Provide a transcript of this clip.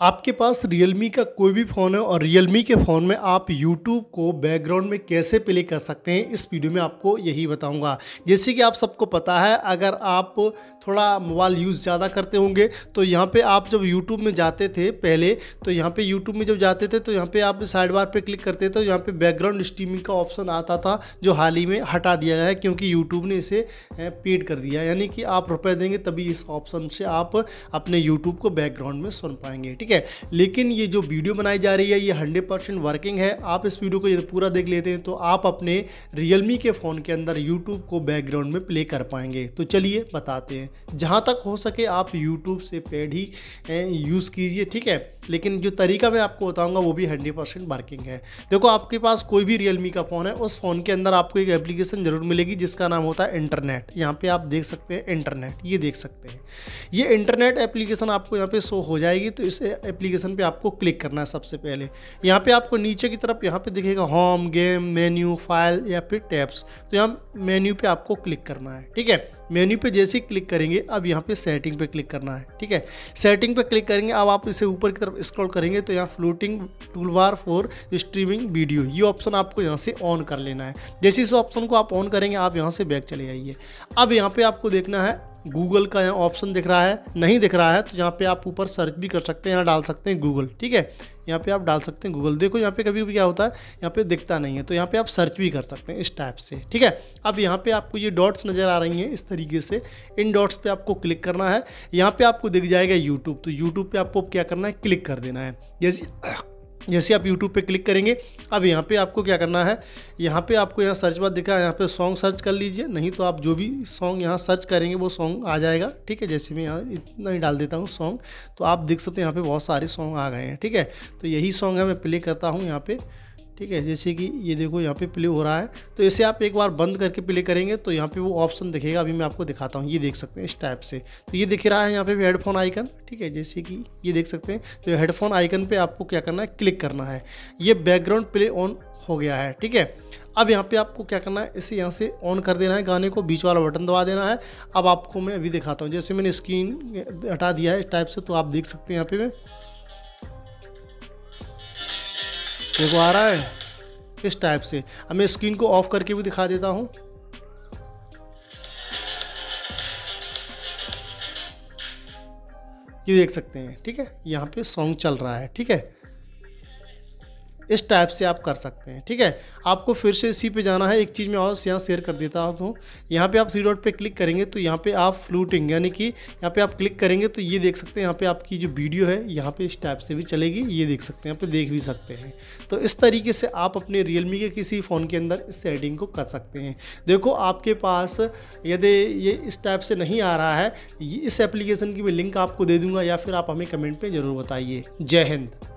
आपके पास Realme का कोई भी फ़ोन है और Realme के फ़ोन में आप YouTube को बैकग्राउंड में कैसे प्ले कर सकते हैं, इस वीडियो में आपको यही बताऊँगा। जैसे कि आप सबको पता है, अगर आप थोड़ा मोबाइल यूज़ ज़्यादा करते होंगे तो यहाँ पे आप जब YouTube में जाते थे पहले तो यहाँ पे YouTube में जब जाते थे तो यहाँ पे आप साइड बार पे क्लिक करते थे तो यहाँ पर बैकग्राउंड स्ट्रीमिंग का ऑप्शन आता था, जो हाल ही में हटा दिया गया है, क्योंकि यूट्यूब ने इसे पेड कर दिया यानी कि आप रुपये देंगे, तभी इस ऑप्शन से आप अपने यूट्यूब को बैकग्राउंड में सुन पाएँगे, ठीक है? लेकिन ये जो वीडियो बनाई जा रही है, ये हंड्रेड परसेंट वर्किंग है। आप इस वीडियो को यदि पूरा देख लेते हैं तो आप अपने रियलमी के फ़ोन के अंदर यूट्यूब को बैकग्राउंड में प्ले कर पाएँगे। तो चलिए, बताते हैं। जहाँ तक हो सके आप यूट्यूब से पेड ही यूज़ कीजिए, ठीक है? लेकिन जो तरीका मैं आपको बताऊँगा, वो भी हंड्रेड परसेंट वर्किंग है। देखो, आपके पास कोई भी रियलमी का फ़ोन है, उस फ़ोन के अंदर आपको एक एप्लीकेशन ज़रूर मिलेगी, जिसका नाम होता है इंटरनेट यहाँ पे आप देख सकते हैं इंटरनेट ये देख सकते हैं। ये इंटरनेट एप्लीकेशन आपको यहाँ पे शो हो जाएगी तो इस एप्लीकेशन पे आपको क्लिक करना है सबसे पहले। यहाँ पे आपको नीचे की तरफ़ यहाँ पे दिखेगा होम गेम मेन्यू फ़ाइल या फिर टैब्स तो यहाँ मेन्यू पे आपको क्लिक करना है, ठीक है? मेन्यू पे जैसे ही क्लिक करेंगे, अब यहाँ पे सेटिंग पे क्लिक करना है, ठीक है? सेटिंग पे क्लिक करेंगे, अब आप इसे ऊपर की तरफ़ स्क्रॉल करेंगे तो यहाँ floating toolbar for streaming video ये ऑप्शन आपको यहाँ से ऑन कर लेना है। जैसे इस ऑप्शन को आप ऑन करेंगे, आप यहाँ से बैक चले जाइए। अब यहाँ पे आपको देखना है गूगल का यहाँ ऑप्शन दिख रहा है, नहीं दिख रहा है तो यहाँ पे आप ऊपर सर्च भी कर सकते हैं, यहाँ डाल सकते हैं गूगल, ठीक है? यहाँ पे आप डाल सकते हैं गूगल। देखो यहाँ पे कभी भी क्या होता है, यहाँ पे दिखता नहीं है तो यहाँ पे आप सर्च भी कर सकते हैं इस टाइप से, ठीक है? अब यहाँ पे आपको ये डॉट्स नज़र आ रही हैं इस तरीके से। इन डॉट्स पे आपको क्लिक करना है। यहाँ पे आपको दिख जाएगा यूट्यूब तो यूट्यूब पे आपको क्या करना है, क्लिक कर देना है। जैसे जैसे आप YouTube पे क्लिक करेंगे, अब यहाँ पे आपको क्या करना है, यहाँ पे आपको यहाँ सर्च बार दिखा है यहाँ पे सॉन्ग सर्च कर लीजिए, नहीं तो आप जो भी सॉन्ग यहाँ सर्च करेंगे, वो सॉन्ग आ जाएगा, ठीक है, जैसे मैं यहाँ इतना ही डाल देता हूँ सॉन्ग तो आप देख सकते हैं यहाँ पे बहुत सारे सॉन्ग आ गए हैं, ठीक है तो यही सॉन्ग है, मैं प्ले करता हूँ यहाँ पे। ठीक है, जैसे कि ये देखो यहाँ पे प्ले हो रहा है। तो इसे आप एक बार बंद करके प्ले करेंगे तो यहाँ पे वो ऑप्शन दिखेगा। अभी मैं आपको दिखाता हूँ, ये देख सकते हैं इस टाइप से। तो ये दिख रहा है यहाँ पे भी हेडफोन आइकन ठीक है, जैसे कि ये देख सकते हैं। तो हेडफोन आइकन पे आपको क्या करना है क्लिक करना है। ये बैकग्राउंड प्ले ऑन हो गया है, ठीक है। अब यहाँ पे आपको क्या करना है, इसे यहाँ से ऑन कर देना है, गाने को बीच वाला बटन दबा देना है। अब आपको मैं अभी दिखाता हूँ, जैसे मैंने स्क्रीन हटा दिया है इस टाइप से तो आप देख सकते हैं यहाँ पे मैं देखो आ रहा है। इस टाइप से। अब मैं स्क्रीन को ऑफ़ करके भी दिखा देता हूँ। ये देख सकते हैं, ठीक है? यहाँ पे सॉन्ग चल रहा है, ठीक है? इस टाइप से आप कर सकते हैं, ठीक है? आपको फिर से इसी पे जाना है, एक चीज़ मैं और यहाँ शेयर कर देता हूँ। यहाँ पे आप थ्री डॉट पे क्लिक करेंगे तो यहाँ पे आप फ्लूटिंग यानी कि यहाँ पे आप क्लिक करेंगे तो ये देख सकते हैं, यहाँ पे आपकी जो वीडियो है, यहाँ पे इस टाइप से भी चलेगी, ये देख सकते हैं, यहाँ पे देख भी सकते हैं। तो इस तरीके से आप अपने रियलमी के किसी फ़ोन के अंदर इस सेटिंग को कर सकते हैं। देखो, आपके पास यदि ये इस टाइप से नहीं आ रहा है इस एप्लीकेशन की मैं लिंक आपको दे दूँगा, या फिर आप हमें कमेंट पर ज़रूर बताइए। जय हिंद।